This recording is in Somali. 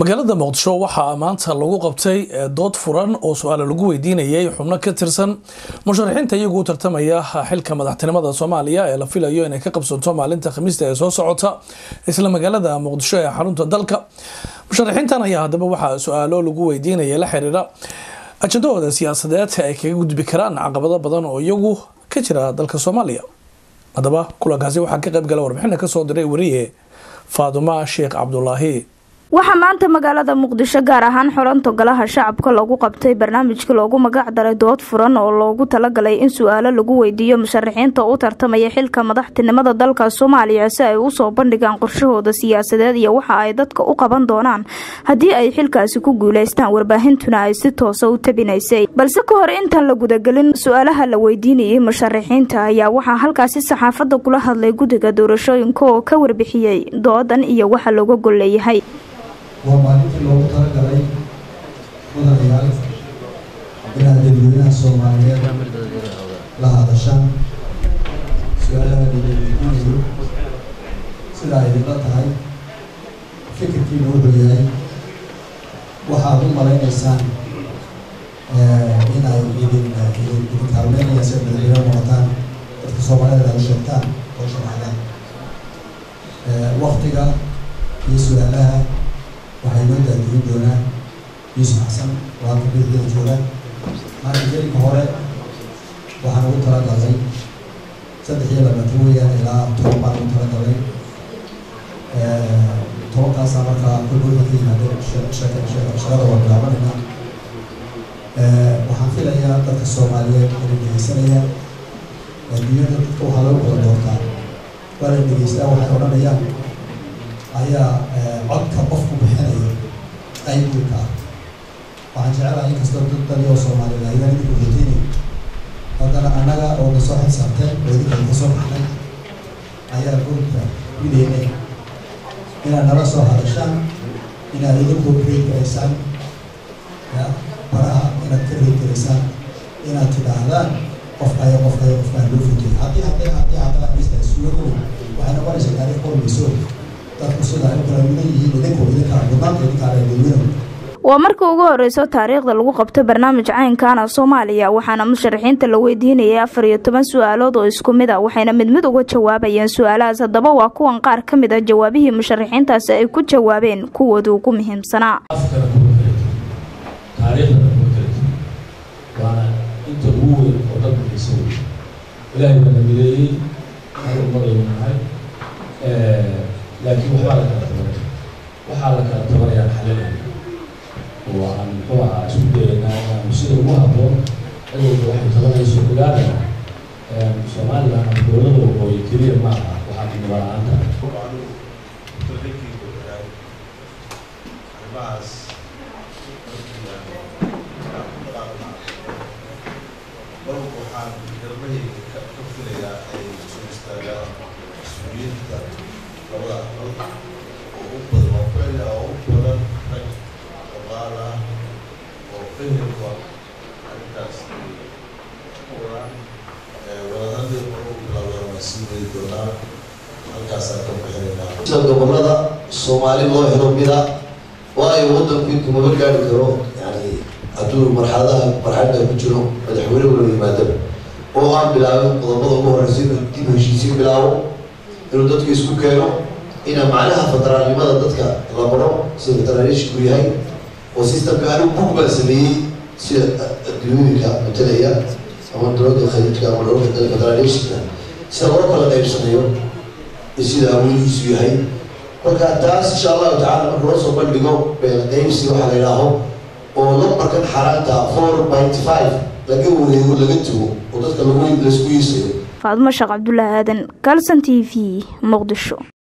magaalada muqdisho waxaa maanta lagu qabtay dood furan oo su'aale lagu weydiinayay xubno ka tirsan musharaxiinta iyagu tartamaya xilka madaxtinimada soomaaliya ee la filayo inay ka qabsanto maalinta khamiista ee soo socota isla magaalada muqdisho ee xarunta dalka. Musharaxiintan ayaa haddaba waxaa su'aalo lagu weydiinaya la xiriira ajandahooda siyaasadeed ay kaga gudbi karaan caqabado badan oo iyagu ka jira dalka soomaaliya. Haddaba kulankaasi waxaa ka qayb gala warbixina ka soo diray wariye faaduma sheekh cabdulaahi waxaa maanta magaalada muqdisho gaar ahaan xoranta golaha shacabka lagu qabtay barnaamijka loogu magac daray dood furan oo loogu talagalay in su'aalo lagu weydiiyo musharaxiinta u tartamaya xilka madaxtinimada dalka soomaaliya si ay u soo bandhigaan qorshahooda siyaasadeed iyo waxa ay dadka u qaban doonaan haddii ay xilkaasi ku guuleystaan. Warbaahintuna ay si toosa u tabinaysay balse ka hor intaan la gudagelin su'aalaha la weydiinayay musharaxiinta ayaa waxaa halkaasi saxaafada kula hadlay guddiga doorashooyinka oo ka warbixiyey doodan iyo waxa looga golleeyahay waa maalintii loogu talagalay mudanayaal inaad dadweynaha soomaaliyeed la hadashaan su'aalaha dadweynayo sida ay idinla tahay fikirkiina wuxuu yahay waxaad u malaynaysaan in ay idin idin kaalmeynayaan si madaxweyne noqotaan dadka soomaaliyeed aad sheegtaan oo sharaxdaan waktiga iyo su'aalaha waxay noo daadiyin doonaan yuusuf xasan oo halka bidixdeeda joogaan marka gelinka hore waxaan ugu talagalnay saddex iyo labaatan weeyaan ilaa toban baan ugu talagalnay tobankaasaa markaa kulgolka ka yimaadeen shaqada waa bilaabanayna waxaan filayaa dadka soomaaliyeed inay dhegeysanayaan adduunyada dadka waxaa lagu kala doortaa waa la dhegeystaa waxay odhanayaan ayaa codka qofku bixinaya qayb wiilka ah waxaan jecelahay inkastoo dad dali oo soomaaliyeed ayaan idinku rajeynayn haddana annaga oo na soo xilsaarteen oo idinka ka soo baxnay ayaa goolka wileynay inaad nala soo hadashaan inaad idinku reegaraysaan ya baraha inaad ka reegaraysaan inaad tidhaahdaan qofkaya qofkaya qofkaa loo fujiyay haddii haddii haddii qoy waxay noqonaysaa taariikh qormayso waa markii ugu horeyso taariikhda lagu qabto barnaamij caynkana soomaaliya waxaana musharaxiinta la weydiinayay afar iyo toban su'aalood oo isku mid a waxayna mid mid uga jawaabayeen su'aalahaas haddaba waa kuwan qaar ka mid a jawaabihii musharaxiintaasi ay ku jawaabeen kuwooda ugu muhiimsanaa laakiin waxbaa la kala tabanaya waxaa la kala tabanayaan xalinayna oo aan muxuu ahaa isku dayaynaa inaanu sida ugu habboon adowga waxay tabanayso ogaadana somalilan ama dowladda waqooyi keliya ma aha waxaa midnaba la'aanta waxaan garmahayga ka filayaa oo fahimka arrintaas ku wadaan wadadadii hore u bilaabeen waa sii wadi doonaa halkaasaan ka bixinaynaa gobollada soomaali loo helo mida waayo waddanku kumama gaari karo yani hadduu marxaladaha marxalada ku jiro madaxweyne wala yimaadaba oo aan bilaabin qodobada ugu horeysa inuu dib heshiisiin bilaabo inuu dadku isku keeno ina macnaha federaalnimada dadka la baro sida federaalishku yahay oo systemka anigu bug baan sameeyey sida adduunyooyinka matalaya ama dowladda khaliijka ama dowladda federaalishka sida loo kala qaybsanayo iyo sida awoodiisu yahay. Marka taas insha allahu tacala marka loo soo bandhigo beel qaybsi waxaa la yidhaaho oo lambarkan xaraanta four ninety five laga wareego laga tago oo dadka lagu la isku yiisayo faadmo sheekh cabdulaahi aadan galson t v muqdisho